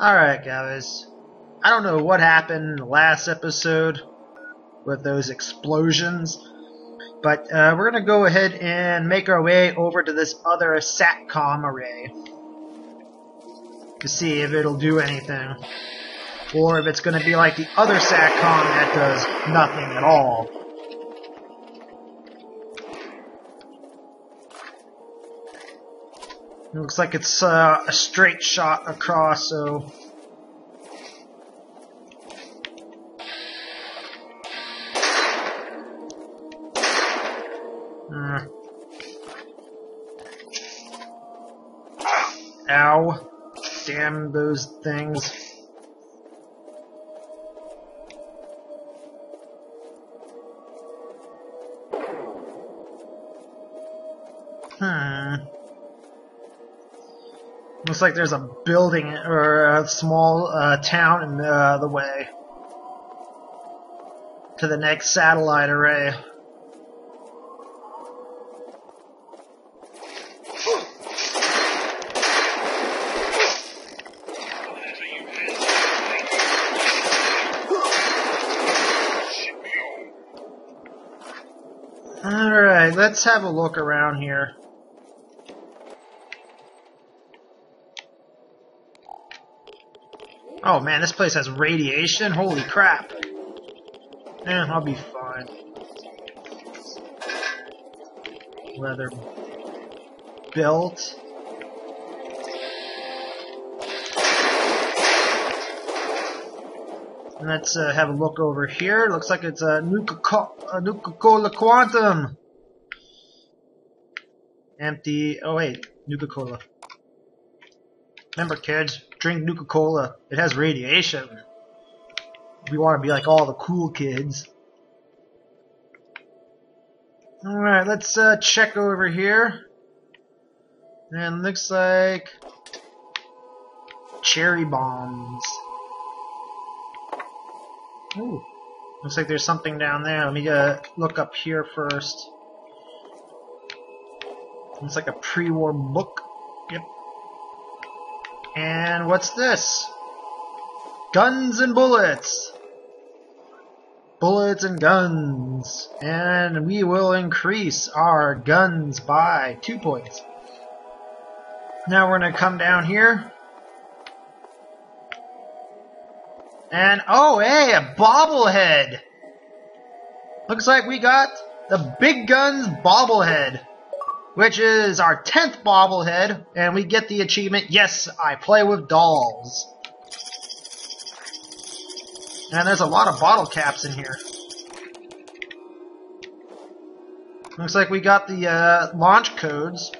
Alright, guys. I don't know what happened last episode with those explosions, but uh, we're going to go ahead and make our way over to this other SATCOM array to see if it'll do anything. Or if it's going to be like the other SATCOM that does nothing at all. It looks like it's uh, a straight shot across, so... Uh. Ow. Damn those things. Looks like there's a building or a small uh, town in uh, the way to the next satellite array. Alright, let's have a look around here. Oh man, this place has radiation? Holy crap. Eh, I'll be fine. Leather belt. And let's uh, have a look over here. Looks like it's a Nuka-Cola Quantum. Empty. Oh wait, Nuka-Cola. Remember, kids, drink Nuka-Cola. It has radiation. We want to be like all the cool kids. Alright, let's uh, check over here. And looks like cherry bombs. Ooh. Looks like there's something down there. Let me uh, look up here first. Looks like a pre-war book. And what's this? Guns and bullets! Bullets and guns. And we will increase our guns by two points. Now we're going to come down here. And, oh, hey, a bobblehead! Looks like we got the Big Guns bobblehead, which is our 10th bobblehead, and we get the achievement, Yes, I Play with Dolls. And there's a lot of bottle caps in here. Looks like we got the uh, launch codes.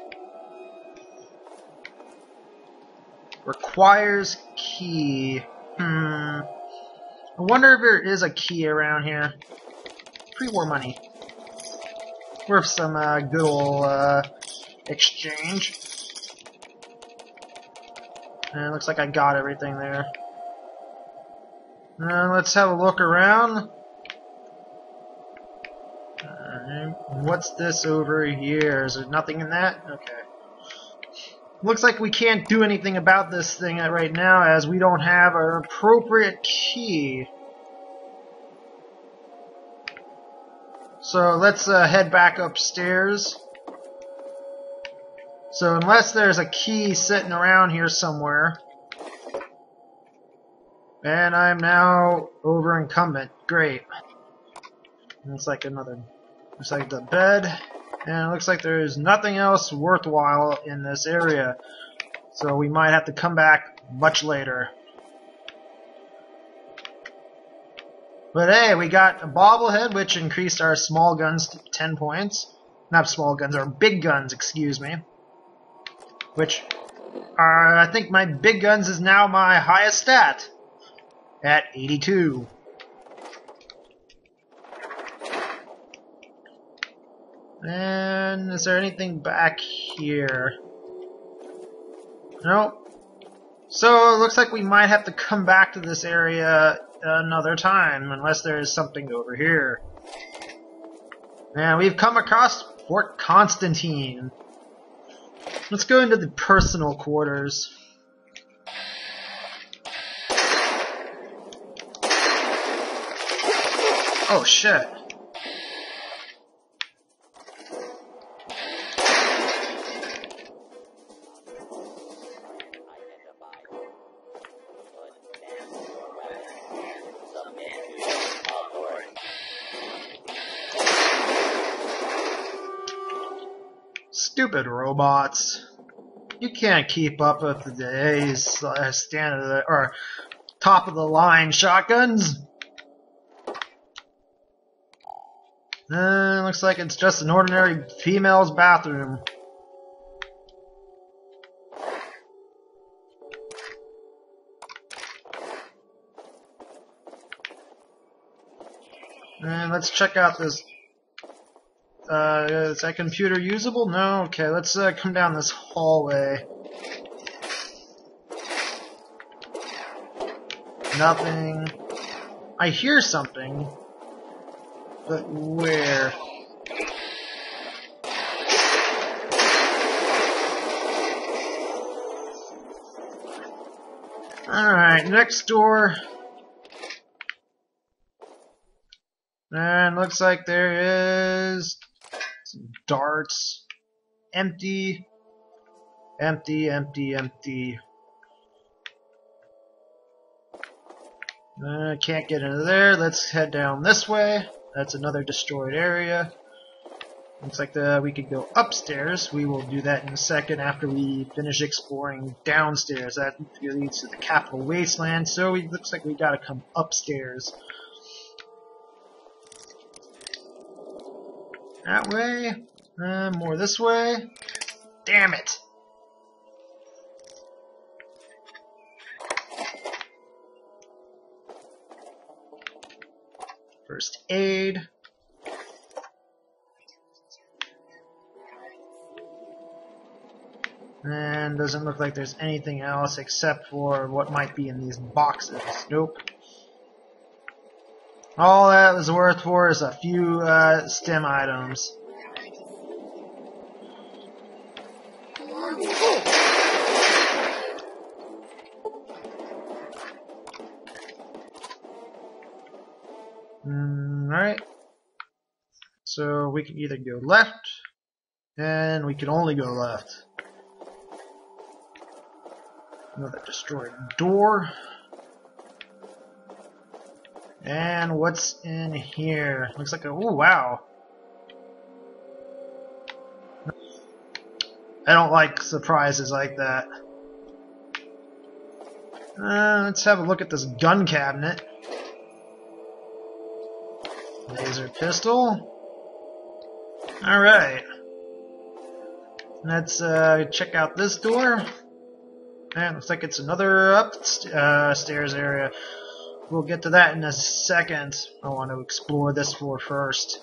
Requires key. Hmm. I wonder if there is a key around here. Pre-war money. Worth some uh, good old uh, exchange. And it looks like I got everything there. Uh, let's have a look around. what's this over here? Is there nothing in that? Okay. Looks like we can't do anything about this thing right now as we don't have our appropriate key. So let's uh, head back upstairs. So unless there's a key sitting around here somewhere, and I'm now over incumbent. Great. Looks like another. Looks like the bed. And it looks like there's nothing else worthwhile in this area. So we might have to come back much later. But hey, we got a bobblehead, which increased our small guns to 10 points. Not small guns, our big guns, excuse me. Which, are, I think my big guns is now my highest stat at 82. And is there anything back here? Nope. So it looks like we might have to come back to this area another time, unless there is something over here. Man, we've come across Fort Constantine. Let's go into the personal quarters. Oh shit. Stupid robots. You can't keep up with today's uh, standard or top of the line shotguns. Uh, looks like it's just an ordinary female's bathroom. And let's check out this. Uh, is that computer usable? No? Okay, let's uh, come down this hallway. Nothing. I hear something. But where? Alright, next door. And looks like there is darts. Empty. Empty, empty, empty. Uh, can't get into there. Let's head down this way. That's another destroyed area. Looks like the, we could go upstairs. We will do that in a second after we finish exploring downstairs. That leads to the capital wasteland, so it looks like we gotta come upstairs. That way. Uh, more this way. Damn it! First aid. And doesn't look like there's anything else except for what might be in these boxes. Nope. All that was worth for is a few uh, stim items. Mm, Alright. So we can either go left, and we can only go left. Another destroyed door. And what's in here? Looks like a, oh wow. I don't like surprises like that. Uh, let's have a look at this gun cabinet. Laser pistol. Alright. Let's uh, check out this door. And looks like it's another upstairs uh, area. We'll get to that in a second. I want to explore this floor first.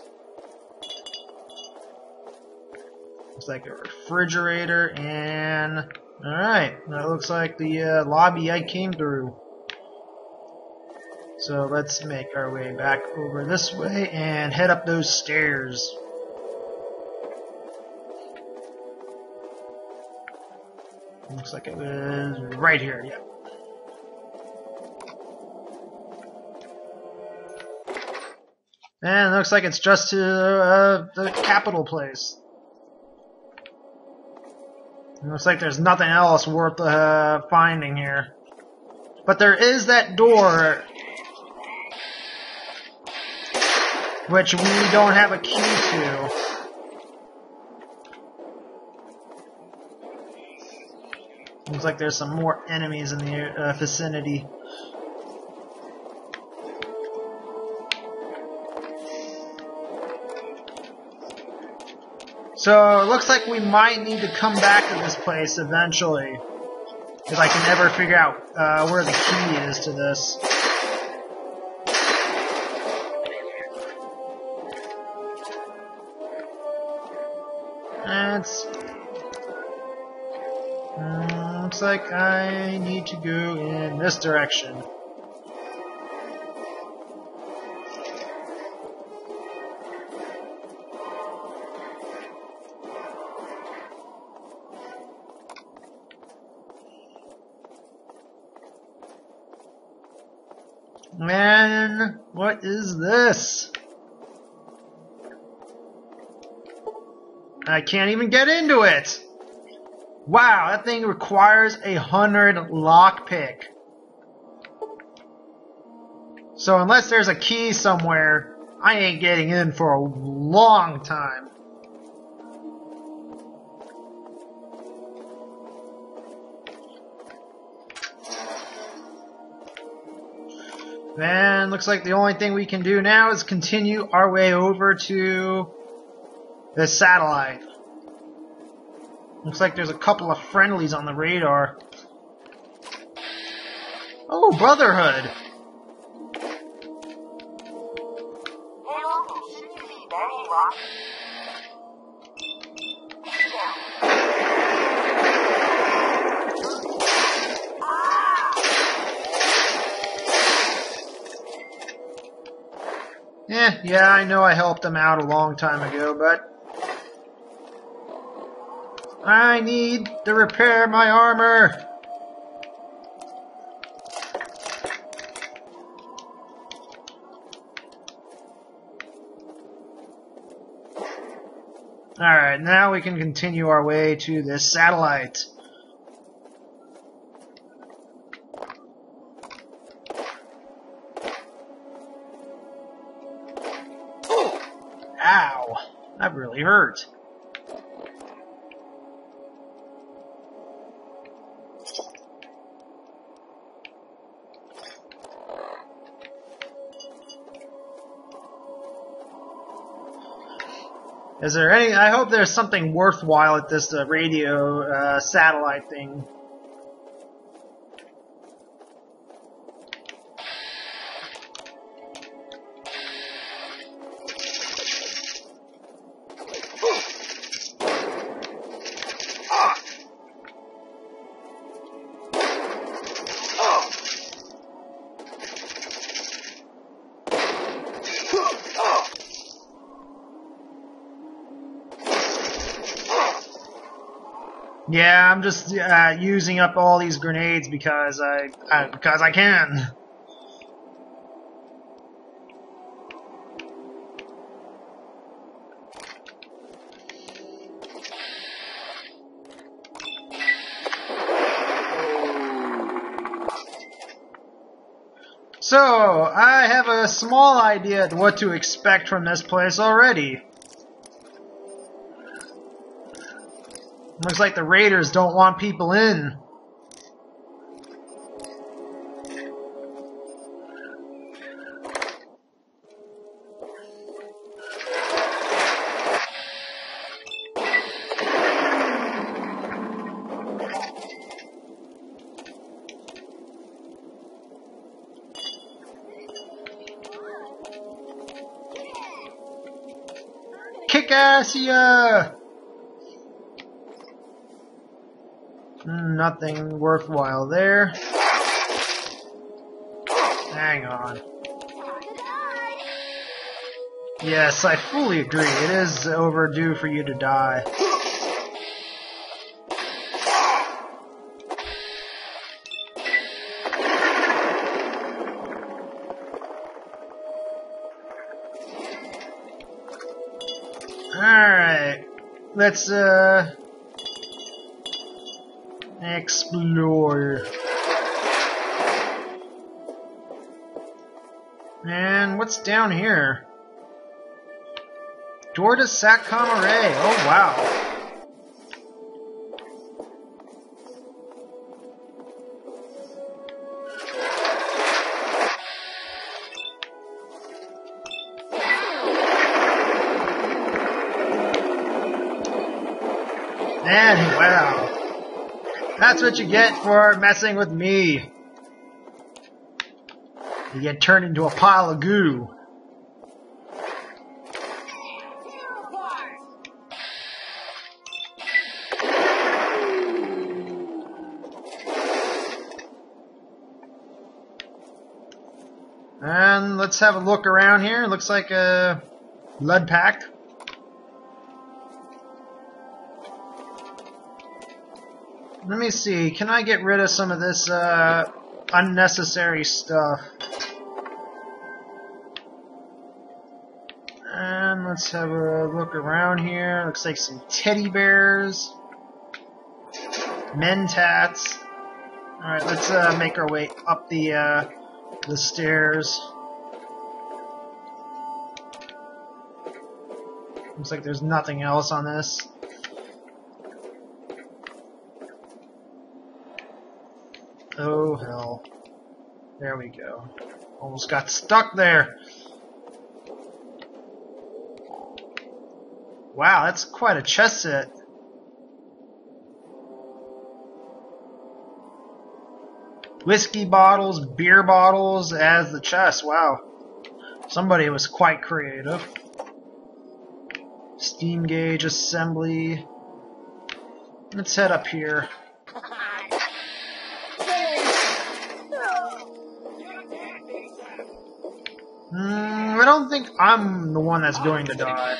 Looks like a refrigerator and... Alright, that looks like the uh, lobby I came through. So let's make our way back over this way and head up those stairs. Looks like it was right here, yeah. And it looks like it's just to uh, the capital place. It looks like there's nothing else worth uh, finding here. But there is that door which we don't have a key to. Looks like there's some more enemies in the uh, vicinity. So it looks like we might need to come back to this place eventually. If I can ever figure out uh, where the key is to this. That's... Uh, looks like I need to go in this direction. I can't even get into it! Wow, that thing requires a hundred lockpick. So unless there's a key somewhere, I ain't getting in for a long time. Then looks like the only thing we can do now is continue our way over to the satellite. Looks like there's a couple of friendlies on the radar. Oh, Brotherhood! Eh, yeah, I know I helped them out a long time ago, but I need to repair my armor. Alright, now we can continue our way to this satellite. Ow! That really hurt. Is there any? I hope there's something worthwhile at this uh, radio uh, satellite thing. Yeah, I'm just uh, using up all these grenades because I, I because I can. So, I have a small idea what to expect from this place already. Looks like the Raiders don't want people in. Kick! Nothing worthwhile there. Hang on. Yes, I fully agree. It is overdue for you to die. Alright. Let's, uh, explore. And what's down here? Door to Satcom Array. Oh, wow. What you get for messing with me. You get turned into a pile of goo. And let's have a look around here. It looks like a lead pack. Let me see. Can I get rid of some of this uh, unnecessary stuff? And let's have a look around here. Looks like some teddy bears. Mentats. Alright, let's uh, make our way up the uh, the stairs. Looks like there's nothing else on this. Oh hell. There we go. Almost got stuck there. Wow, that's quite a chess set. Whiskey bottles, beer bottles as the chest. Wow. Somebody was quite creative. Steam gauge assembly. Let's head up here. Mm, I don't think I'm the one that's going to die.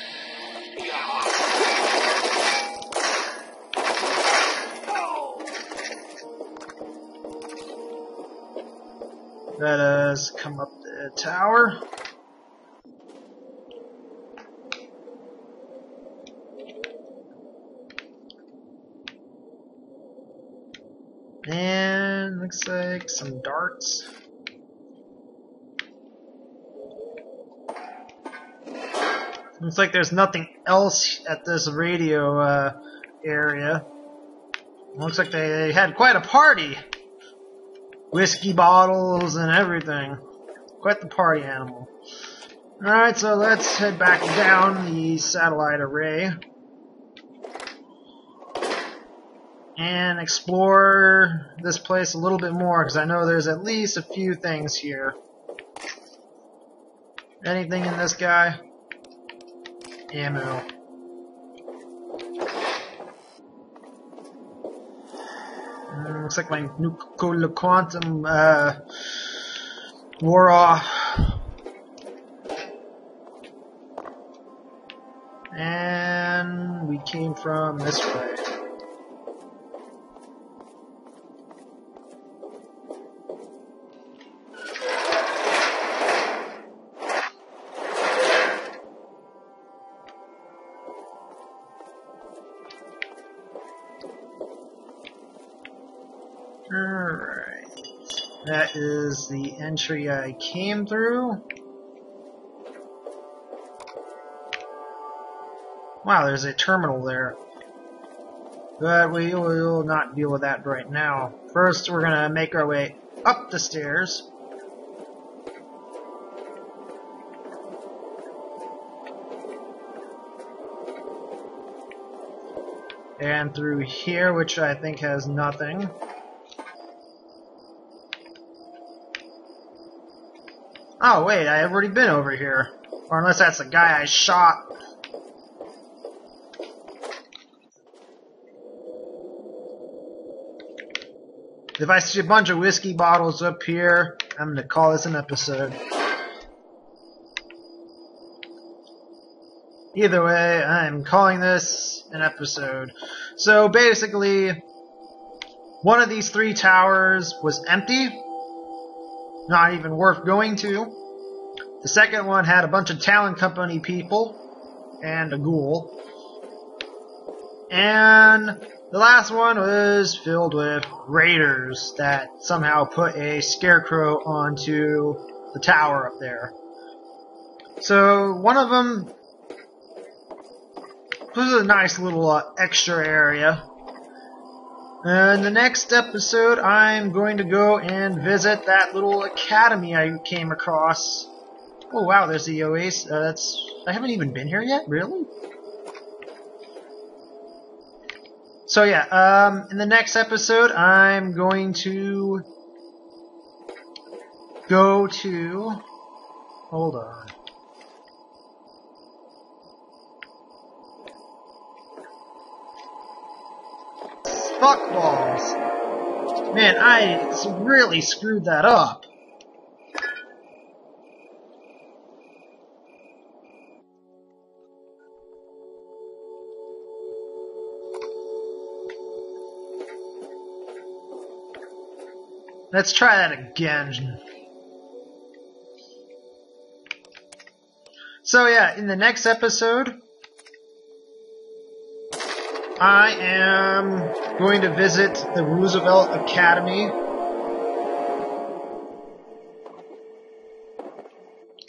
Let us come up the tower. And looks like some darts. Looks like there's nothing else at this radio uh, area. Looks like they had quite a party. Whiskey bottles and everything. Quite the party animal. Alright, so let's head back down the satellite array. And explore this place a little bit more, because I know there's at least a few things here. Anything in this guy? Ammo. Mm, looks like my nuclear quantum uh, wore off. And we came from this way. The entry I came through. Wow, there's a terminal there. But we will not deal with that right now. First, we're going to make our way up the stairs. And through here, which I think has nothing. Oh, wait, I have already been over here. Or unless that's the guy I shot. If I see a bunch of whiskey bottles up here, I'm going to call this an episode. Either way, I'm calling this an episode. So basically, one of these three towers was empty, not even worth going to. The second one had a bunch of Talon Company people and a ghoul. And the last one was filled with raiders that somehow put a scarecrow onto the tower up there. So one of them this is a nice little uh, extra area. In the next episode, I'm going to go and visit that little academy I came across. Oh wow, there's the oasis. Uh, that's I haven't even been here yet. Really? So yeah, um, in the next episode, I'm going to go to. Hold on. Fuckballs. Man, I really screwed that up. Let's try that again. So yeah, in the next episode, I am going to visit the Roosevelt Academy.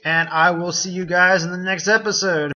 And I will see you guys in the next episode.